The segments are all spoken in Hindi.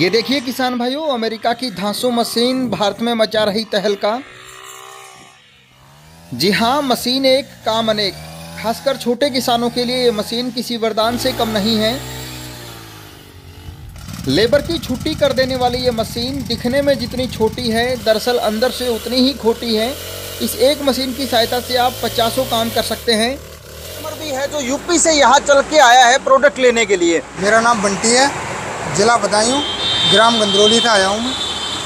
ये देखिए किसान भाइयों अमेरिका की धांसू मशीन भारत में मचा रही तहलका। जी हाँ मशीन एक काम अनेक खासकर छोटे किसानों के लिए ये मशीन किसी वरदान से कम नहीं है। लेबर की छुट्टी कर देने वाली ये मशीन दिखने में जितनी छोटी है दरअसल अंदर से उतनी ही खोटी है। इस एक मशीन की सहायता से आप पचासों काम कर सकते हैं। कस्टमर भी है जो यूपी से यहाँ चल के आया है प्रोडक्ट लेने के लिए। मेरा नाम बंटी है जिला बदायूं। ग्राम गंदरौली से आया हूँ।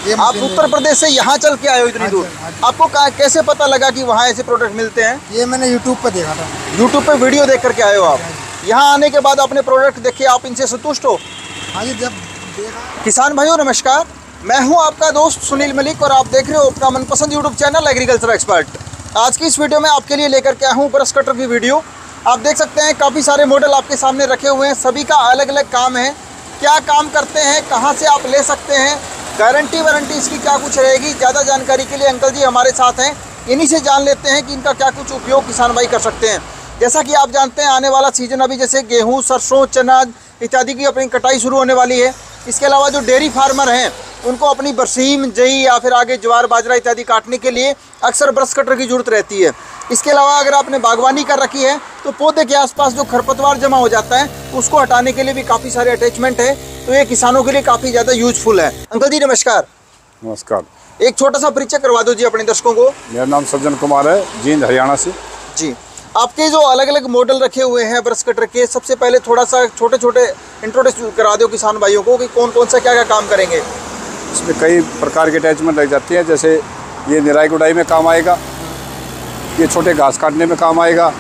ये आप उत्तर प्रदेश से यहाँ चल के आए हो इतनी हाँ दूर? हाँ आपको का- कैसे पता लगा कि वहाँ ऐसे प्रोडक्ट मिलते हैं? ये मैंने यूट्यूब पर देखा था। यूट्यूब पर वीडियो देख करके आए हो आप? यहाँ आने के बाद अपने प्रोडक्ट देखे आप इनसे संतुष्ट हो? हाँ जी जब देखा। किसान भाइयों नमस्कार। मैं हूँ आपका दोस्त सुनील मलिक और आप देख रहे हो अपना मनपसंद यूट्यूब चैनल एग्रीकल्चर एक्सपर्ट आज की इस वीडियो में आपके लिए लेकर के आया हूँ ब्रश कटर की वीडियो आप देख सकते हैं काफ़ी सारे मॉडल आपके सामने रखे हुए हैं। सभी का अलग अलग काम है। क्या काम करते हैं, कहाँ से आप ले सकते हैं? गारंटी वारंटी इसकी क्या कुछ रहेगी? ज़्यादा जानकारी के लिए अंकल जी हमारे साथ हैं। इन्हीं से जान लेते हैं कि इनका क्या कुछ उपयोग किसान भाई कर सकते हैं। जैसा कि आप जानते हैं, आने वाला सीज़न अभी जैसे गेहूँ, सरसों, चना इत्यादि की अपनी कटाई शुरू होने वाली है। इसके अलावा जो डेयरी फार्मर हैं उनको अपनी बरसीम जई या फिर आगे ज्वार बाजरा इत्यादि काटने के लिए अक्सर ब्रश कटर की ज़रूरत रहती है। इसके अलावा अगर आपने बागवानी कर रखी है तो पौधे के आसपास जो खरपतवार जमा हो जाता है उसको हटाने के लिए भी काफ़ी सारे अटैचमेंट है तो ये किसानों के लिए काफ़ी ज़्यादा यूजफुल है। अंकल जी नमस्कार। नमस्कार। एक छोटा सा परिचय करवा दो जी अपने दर्शकों को। मेरा नाम सज्जन कुमार है जींद हरियाणा से। जी। आपके जो अलग अलग मॉडल रखे हुए हैं ब्रश कटर के सबसे पहले थोड़ा सा छोटे छोटे इंट्रोड्यूस करा दो किसान भाइयों को कि कौन कौन सा क्या क्या काम करेंगे। इसमें कई प्रकार के अटैचमेंट लग जाती हैं जैसे ये निराई गुडाई में काम आएगा ये छोटे घास काटने में काम आएगा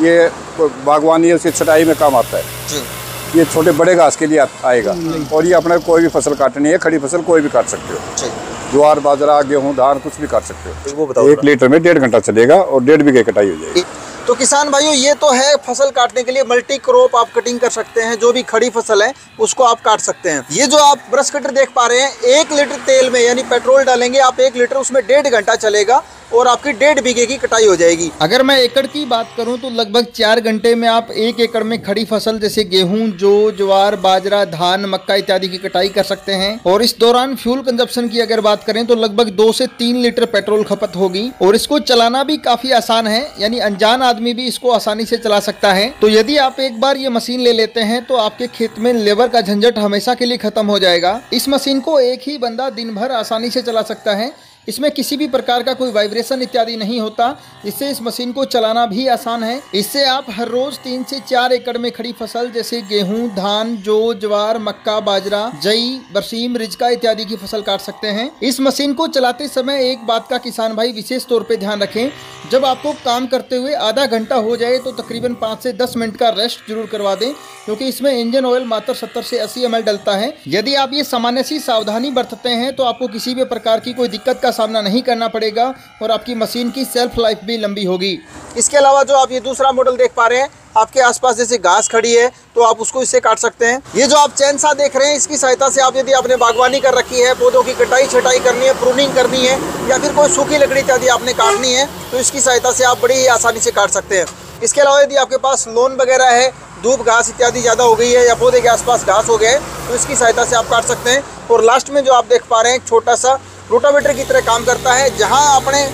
ये बागवानी है उसकी छटाई में काम आता है। जी। ये छोटे बड़े घास के लिए आएगा और ये अपने कोई भी फ़सल काटनी है खड़ी फ़सल कोई भी काट सकते हो। ज्वार बाजरा गेहूँ धान कुछ भी काट सकते हो। एक लीटर में डेढ़ घंटा चलेगा और डेढ़ बीघे कटाई हो जाएगी। तो किसान भाइयों, ये तो है फ़सल काटने के लिए मल्टी क्रॉप आप कटिंग कर सकते हैं, जो भी खड़ी फ़सल है, उसको आप काट सकते हैं। ये जो आप ब्रश कटर देख पा रहे हैं, एक लीटर तेल में यानी पेट्रोल डालेंगे, आप एक लीटर उसमें डेढ़ घंटा चलेगा। और आपकी डेढ़ बीघे की कटाई हो जाएगी। अगर मैं एकड़ की बात करूँ तो लगभग चार घंटे में आप एक एकड़ में खड़ी फ़सल, जैसे गेहूँ, जो, ज्वार, बाजरा, धान, मक्का इत्यादि की कटाई कर सकते हैं। और इस दौरान फ्यूल कंजप्शन की अगर बात करें तो लगभग दो से तीन लीटर पेट्रोल खपत होगी। और इसको चलाना भी काफ़ी आसान है, यानी अनजान आदमी भी इसको आसानी से चला सकता है। तो यदि आप एक बार ये मशीन ले लेते हैं तो आपके खेत में लेबर का झंझट हमेशा के लिए खत्म हो जाएगा। इस मशीन को एक ही बंदा दिन भर आसानी से चला सकता है। इसमें किसी भी प्रकार का कोई वाइब्रेशन इत्यादि नहीं होता। इससे इस मशीन को चलाना भी आसान है। इससे आप हर रोज तीन से चार एकड़ में खड़ी फ़सल, जैसे गेहूँ, धान, जौ, ज्वार, मक्का, बाजरा, जई, बरसीम, रिजका इत्यादि की फ़सल काट सकते हैं। इस मशीन को चलाते समय एक बात का किसान भाई विशेष तौर पर ध्यान रखें। जब आपको काम करते हुए आधा घंटा हो जाए तो तकरीबन पाँच से दस मिनट का रेस्ट ज़रूर करवा दें, क्योंकि इसमें इंजन ऑयल मात्र सत्तर से अस्सी एम डलता है। यदि आप ये सामान्य सी सावधानी बरतते हैं तो आपको किसी भी प्रकार की कोई दिक्कत का सामना नहीं करना पड़ेगा और आपकी मशीन की सेल्फ लाइफ भी लंबी होगी। इसके अलावा जो आप ये दूसरा मॉडल देख पा रहे हैं, आपके आसपास जैसे घास खड़ी है तो आप उसको इससे काट सकते हैं। ये जो आप चैन सा देख रहे हैं, इसकी सहायता से आप यदि आपने बागवानी कर रखी है, पौधों की कटाई छटाई करनी है प्रूनिंग करनी है, या फिर कोई सूखी लकड़ी इत्यादि आपने काटनी है तो इसकी सहायता से आप बड़ी ही आसानी से काट सकते हैं। इसके अलावा यदि आपके पास लोन वगैरह है, धूप, घास इत्यादि ज़्यादा हो गई है, या पौधे के आसपास घास हो गए तो इसकी सहायता से आप काट सकते हैं। और लास्ट में जो आप देख पा रहे हैं, एक छोटा सा रोटावेटर की तरह काम करता है। जहाँ अपने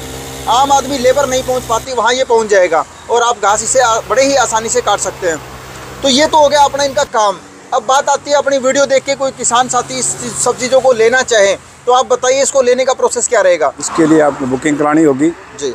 आम आदमी लेबर नहीं पहुँच पाती वहाँ ये पहुँच जाएगा और आप घास इसे बड़े ही आसानी से काट सकते हैं। तो ये तो हो गया अपना इनका काम। अब बात आती है अपनी वीडियो देख के कोई किसान साथी इस सब चीज़ों को लेना चाहे तो आप बताइए इसको लेने का प्रोसेस क्या रहेगा? इसके लिए आपको बुकिंग करानी होगी। जी।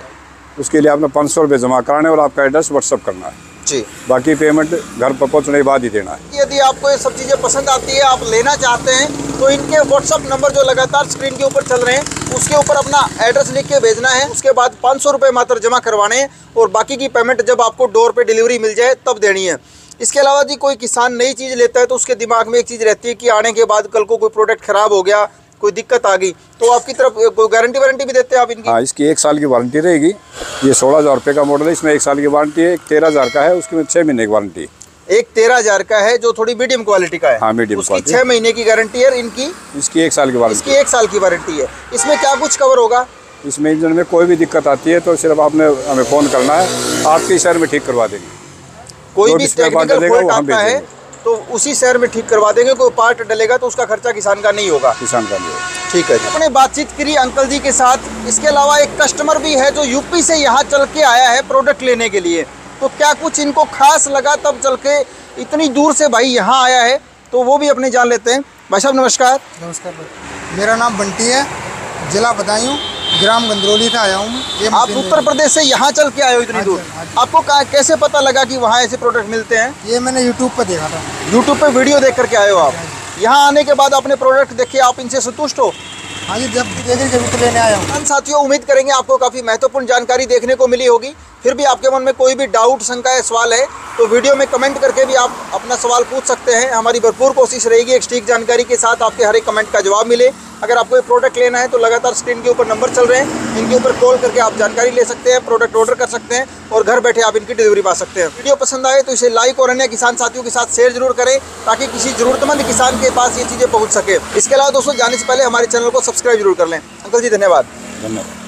उसके लिए आपने पाँच सौ रुपये जमा कराने और आपका एड्रेस व्हाट्सअप करना है। जी। बाकी पेमेंट घर पर पहुँचने के बाद ही देना है। यदि आपको ये सब चीज़ें पसंद आती है आप लेना चाहते हैं तो इनके व्हाट्सअप नंबर जो लगातार स्क्रीन के ऊपर चल रहे हैं उसके ऊपर अपना एड्रेस लिख के भेजना है। उसके बाद पाँच सौ रुपये मात्र जमा करवाने हैं और बाकी की पेमेंट जब आपको डोर पे डिलीवरी मिल जाए तब देनी है। इसके अलावा जी कोई किसान नई चीज़ लेता है तो उसके दिमाग में एक चीज़ रहती है कि आने के बाद कल को कोई प्रोडक्ट खराब हो गया कोई दिक्कत आ गई तो आपकी तरफ़ कोई गारंटी वारंटी भी देते हैं आप इनकी? हाँ इसकी एक साल की वारंटी रहेगी। ये सोलह हज़ार रुपये का मॉडल है इसमें एक साल की वारंटी है एक तेरह हज़ार का है उसकी में छः महीने की वारंटी। एक तेरह हज़ार का है जो थोड़ी मीडियम क्वालिटी का है। हाँ, उसकी quality। छह महीने की गारंटी है इनकी इसकी एक साल की वारंटी। इसकी एक साल की वारंटी है। इसमें क्या कुछ कवर होगा? इसमें इंजन में कोई भी दिक्कत आती है तो सिर्फ़ आपने हमें फ़ोन करना है आपके शहर में ठीक करवा देंगे। कोई भी टेक्निकल फॉल्ट आता है। तो उसी शहर में ठीक करवा देंगे कोई पार्ट डलेगा तो उसका खर्चा किसान का नहीं होगा। किसान का लिए ठीक है अपने बातचीत करी अंकल जी के साथ। इसके अलावा एक कस्टमर भी है जो यूपी से यहाँ चल के आया है प्रोडक्ट लेने के लिए। तो क्या कुछ इनको खास लगा तब चल के इतनी दूर से भाई यहाँ आया है? तो वो भी अपने जान लेते हैं। भाई साहब नमस्कार। नमस्कार मेरा नाम बंटी है। जिला बदायूं ग्राम गंदरौली से आया हूँ। आप उत्तर प्रदेश से यहाँ चल के आए हो इतनी हाँ दूर? हाँ आपको कैसे पता लगा कि वहाँ ऐसे प्रोडक्ट मिलते हैं? ये मैंने यूट्यूब पर देखा था। यूट्यूब पे वीडियो देख करके आए हो आप। यहाँ आने के बाद अपने प्रोडक्ट देखे आप इनसे संतुष्ट हो। हाँ जी जब ज़रूर तो लेने आया हूँ। साथियों उम्मीद करेंगे आपको काफ़ी महत्वपूर्ण जानकारी देखने को मिली होगी। फिर भी आपके मन में कोई भी डाउट शंका या सवाल है तो वीडियो में कमेंट करके भी आप अपना सवाल पूछ सकते हैं। हमारी भरपूर कोशिश रहेगी एक स्टीक जानकारी के साथ आपके हर एक कमेंट का जवाब मिले। अगर आपको ये प्रोडक्ट लेना है तो लगातार स्क्रीन के ऊपर नंबर चल रहे हैं। इनके ऊपर कॉल करके आप जानकारी ले सकते हैं प्रोडक्ट ऑर्डर कर सकते हैं और घर बैठे आप इनकी डिलीवरी पा सकते हैं। वीडियो पसंद आए तो इसे लाइक और अन्य किसान साथियों के साथ शेयर ज़रूर करें ताकि किसी जरूरतमंद किसान के पास ये चीज़ें पहुँच सके। इसके अलावा दोस्तों, जाने से पहले हमारे चैनल को सब्सक्राइब ज़रूर कर लें। अंकल जी, धन्यवाद। धन्यवाद।